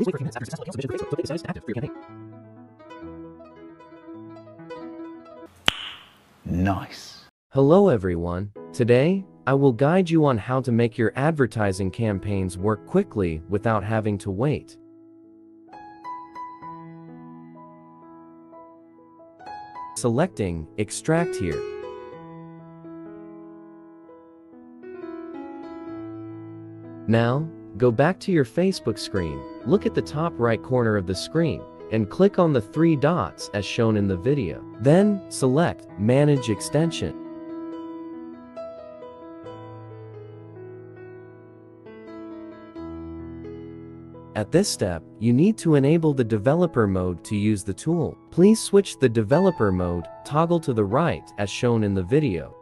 Please wait for a few minutes after successful appeal submission for Facebook to update status active for your campaign. Nice. Hello everyone. Today, I will guide you on how to make your advertising campaigns work quickly without having to wait. Selecting Extract here. Now, go back to your Facebook screen, look at the top right corner of the screen, and click on the three dots as shown in the video. Then, select Manage Extension. At this step, you need to enable the developer mode to use the tool. Please switch the developer mode, toggle to the right as shown in the video.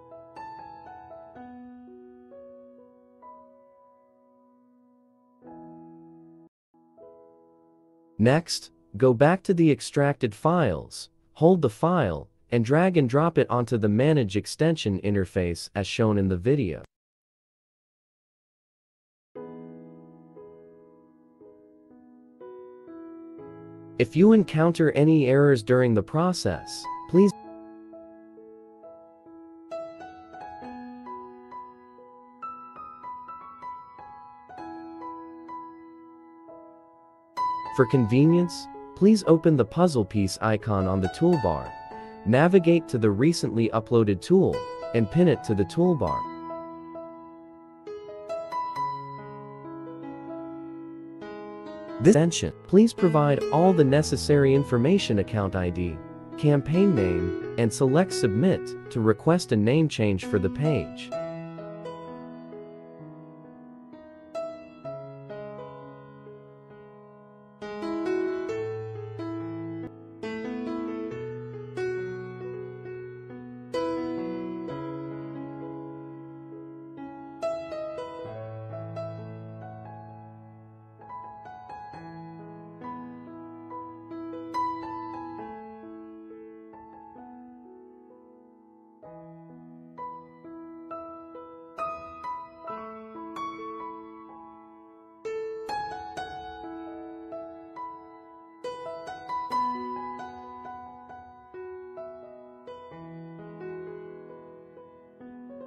Next, go back to the extracted files, hold the file, and drag and drop it onto the Manage Extension interface as shown in the video. If you encounter any errors during the process, please For convenience, please open the puzzle piece icon on the toolbar, navigate to the recently uploaded tool, and pin it to the toolbar. This extension, please provide all the necessary information account ID, campaign name, and select Submit to request a name change for the page.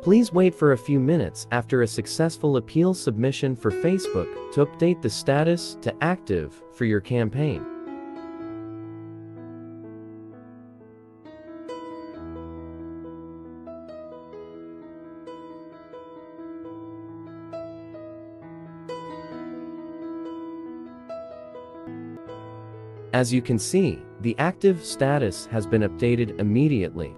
Please wait for a few minutes after a successful appeal submission for Facebook to update the status to active for your campaign. As you can see, the active status has been updated immediately.